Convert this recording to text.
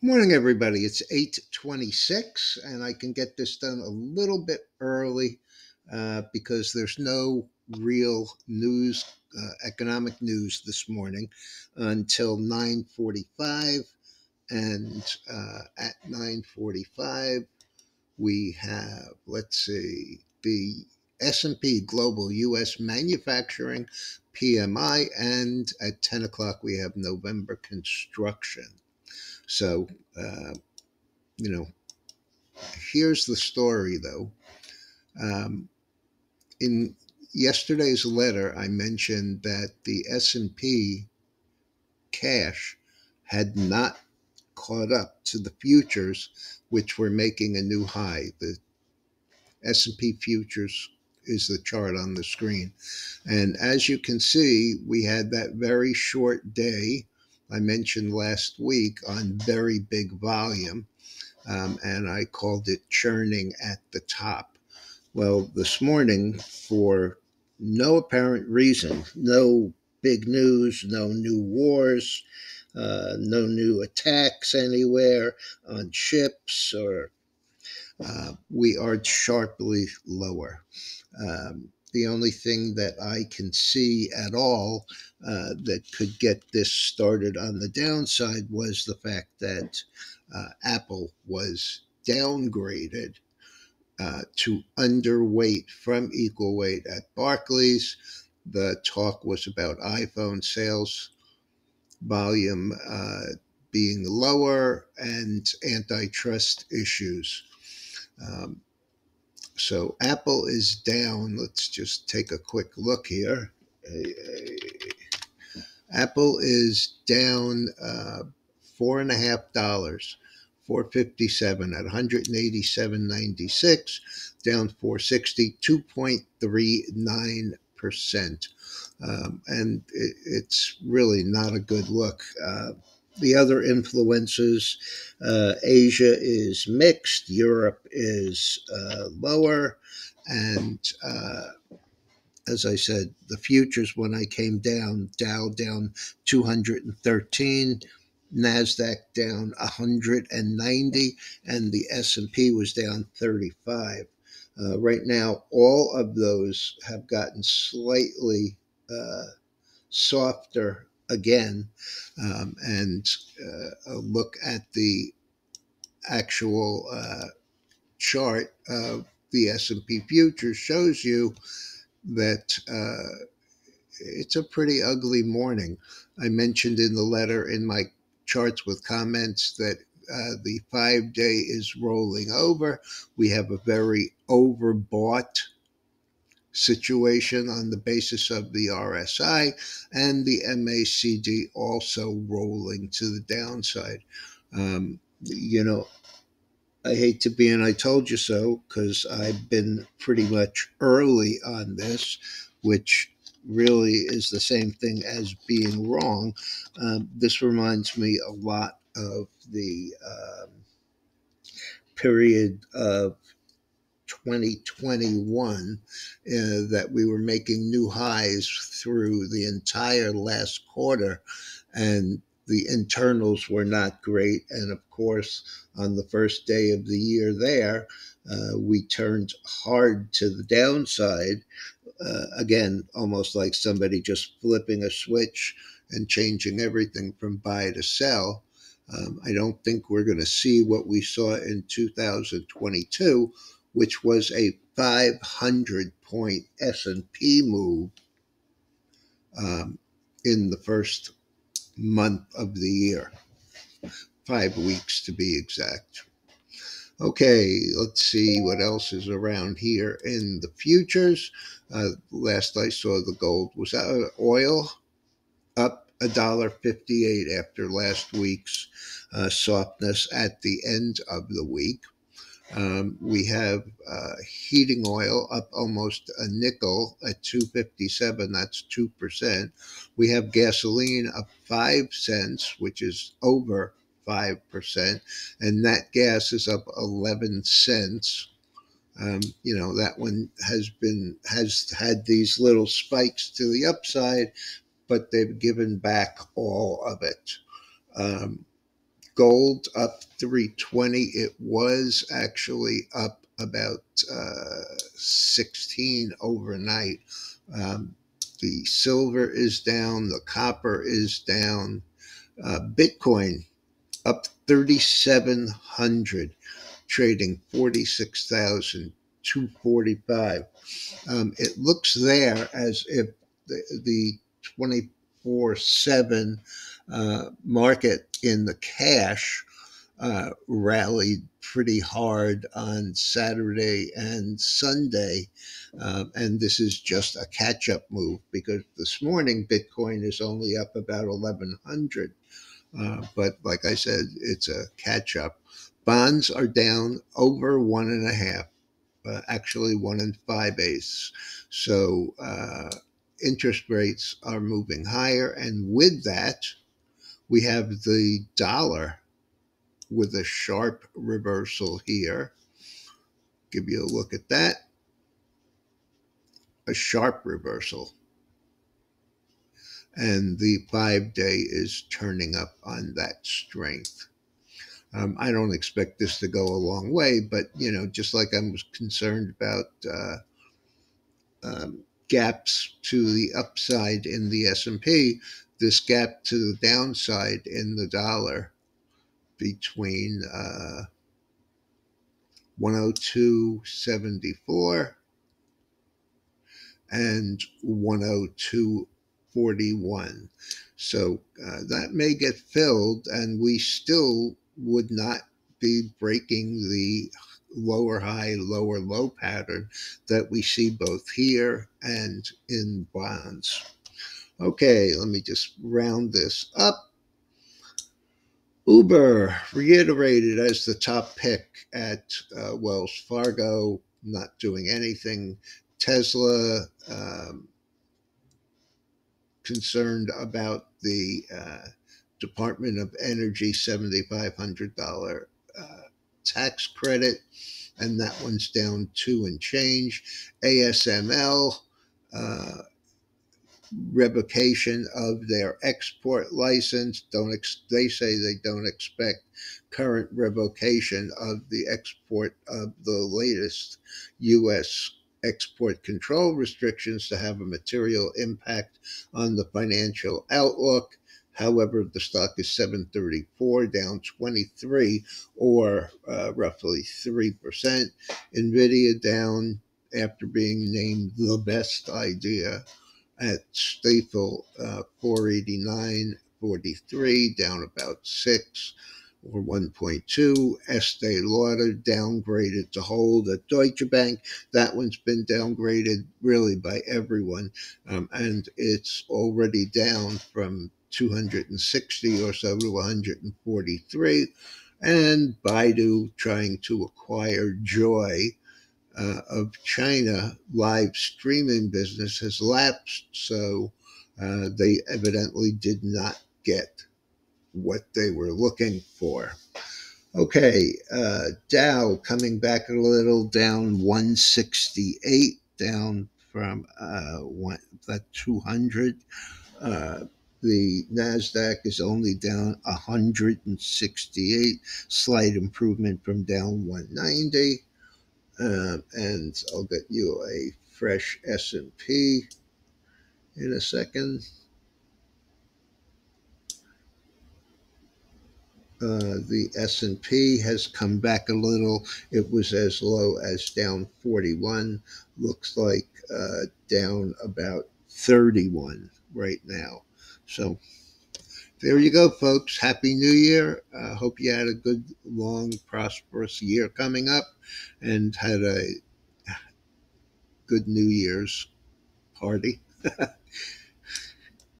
Morning, everybody. It's 826, and I can get this done a little bit early uh, because there's no real news, uh, economic news this morning until 945. And uh, at 945, we have, let's see, the S&P Global U.S. Manufacturing PMI, and at 10 o'clock we have November construction. So, uh, you know, here's the story though. Um, in yesterday's letter, I mentioned that the S&P cash had not caught up to the futures, which were making a new high. The S&P futures is the chart on the screen. And as you can see, we had that very short day I mentioned last week on very big volume, um, and I called it churning at the top. Well, this morning, for no apparent reason, no big news, no new wars, uh, no new attacks anywhere on ships, or uh, we are sharply lower. Um, the only thing that I can see at all uh, that could get this started on the downside was the fact that uh, Apple was downgraded uh, to underweight from equal weight at Barclays. The talk was about iPhone sales volume uh, being lower and antitrust issues. Um, so Apple is down. Let's just take a quick look here. Apple is down uh, four and a half dollars, four fifty seven at one hundred eighty seven ninety six, down four sixty, two point three nine percent, um, and it, it's really not a good look. Uh, the other influences, uh, Asia is mixed, Europe is uh, lower, and uh, as I said, the futures when I came down, Dow down 213, Nasdaq down 190, and the S&P was down 35. Uh, right now, all of those have gotten slightly uh, softer again um, and uh, look at the actual uh, chart of the S&P future shows you that uh, it's a pretty ugly morning. I mentioned in the letter in my charts with comments that uh, the five day is rolling over. We have a very overbought situation on the basis of the RSI and the MACD also rolling to the downside. Um, you know, I hate to be, and I told you so, because I've been pretty much early on this, which really is the same thing as being wrong. Um, this reminds me a lot of the um, period of 2021 uh, that we were making new highs through the entire last quarter and the internals were not great. And of course on the first day of the year there uh, we turned hard to the downside uh, again almost like somebody just flipping a switch and changing everything from buy to sell. Um, I don't think we're going to see what we saw in 2022, which was a 500 point S&P move um, in the first month of the year, five weeks to be exact. Okay, let's see what else is around here in the futures. Uh, last I saw, the gold was uh, oil up a dollar fifty-eight after last week's uh, softness at the end of the week. Um, we have uh, heating oil up almost a nickel at 257. That's 2%. We have gasoline up 5 cents, which is over 5%. And nat gas is up 11 cents. Um, you know, that one has been, has had these little spikes to the upside, but they've given back all of it. Um, gold up 320. It was actually up about uh, 16 overnight. Um, the silver is down, the copper is down. Uh, Bitcoin up 3,700, trading 46,245. Um, it looks there as if the, the 24 7 uh, market in the cash uh, rallied pretty hard on Saturday and Sunday. Um, and this is just a catch up move because this morning Bitcoin is only up about 1100. Uh, but like I said, it's a catch up. Bonds are down over one and a half, uh, actually one and five eighths. So uh, interest rates are moving higher. And with that, we have the dollar with a sharp reversal here. Give you a look at that. A sharp reversal. And the five day is turning up on that strength. Um, I don't expect this to go a long way, but you know, just like I was concerned about uh, um, gaps to the upside in the S&P, this gap to the downside in the dollar between uh, 102.74 and 102.41. So uh, that may get filled, and we still would not be breaking the lower high, lower low pattern that we see both here and in bonds. Okay, let me just round this up. Uber reiterated as the top pick at uh, Wells Fargo, not doing anything. Tesla um, concerned about the uh, Department of Energy $7,500 uh, tax credit, and that one's down two and change. ASML uh, revocation of their export license. Don't ex- they say they don't expect current revocation of the export of the latest U.S. export control restrictions to have a material impact on the financial outlook. However, the stock is 734, down 23, or uh, roughly 3%. NVIDIA down after being named the best idea at Stifel, uh, 489.43, down about six or 1.2. Estee Lauder downgraded to hold at Deutsche Bank. That one's been downgraded really by everyone, um, and it's already down from 260 or so to 143. And Baidu trying to acquire JOYY uh, of China live streaming business has lapsed, so uh, they evidently did not get what they were looking for. Okay, uh, Dow coming back a little down 168, down from uh, one, that 200. The NASDAQ is only down 168, slight improvement from down 190. Um, and I'll get you a fresh S&P in a second. Uh, the S&P has come back a little. It was as low as down 41. Looks like uh, down about 31 right now. So there you go, folks. Happy New Year. I uh, hope you had a good, long, prosperous year coming up and had a good New Year's party.